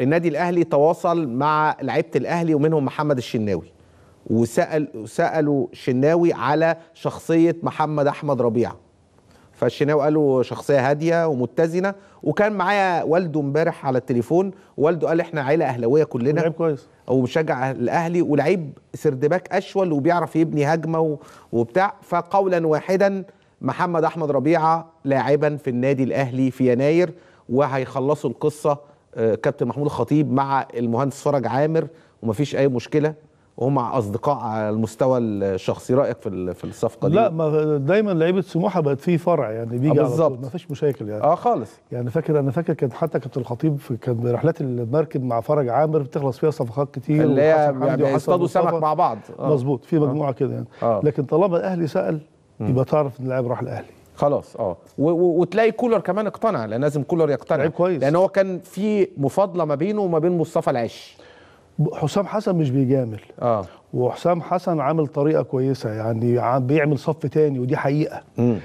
النادي الأهلي تواصل مع لعيبة الأهلي ومنهم محمد الشناوي. وسال سألوا الشناوي على شخصية محمد أحمد ربيعة. فالشناوي قال له شخصية هادية ومتزنة. وكان معايا والده امبارح على التليفون. والده قال إحنا عيلة أهلاوية كلنا. لعيب كويس. أو مشجع الأهلي. ولعيب سردباك أشول وبيعرف يبني هجمة وبتاع. فقولا واحدا محمد أحمد ربيعة لاعبا في النادي الأهلي في يناير. وهيخلصوا القصة كابتن محمود الخطيب مع المهندس فرج عامر ومفيش أي مشكلة. وهم أصدقاء على المستوى الشخصي. رأيك في في الصفقة دي؟ لا ما دايما لعيبة سموحة بقت فيه فرع يعني بيجي آه، على بالظبط. طول ما فيش مشاكل يعني. آه خالص. يعني فاكر أنا فاكر كان حتى كابتن الخطيب في كان رحلات المركب مع فرج عامر بتخلص فيها صفقات كتير اللي هي بيصطادوا سمك مصطفى. مع بعض. آه. مظبوط في مجموعة كده يعني. آه. لكن طالما الأهلي سأل يبقى تعرف إن اللاعب راح الأهلي. خلاص آه. وتلاقي كولر كمان اقتنع لأن لازم كولر يقتنع. لعيب كويس. لأن هو كان في مفاضلة ما بينه وما بين مصطفى العش حسام حسن مش بيجامل. آه. وحسام حسن عامل طريقة كويسة يعني عم- بيعمل صف تاني ودي حقيقة. مم.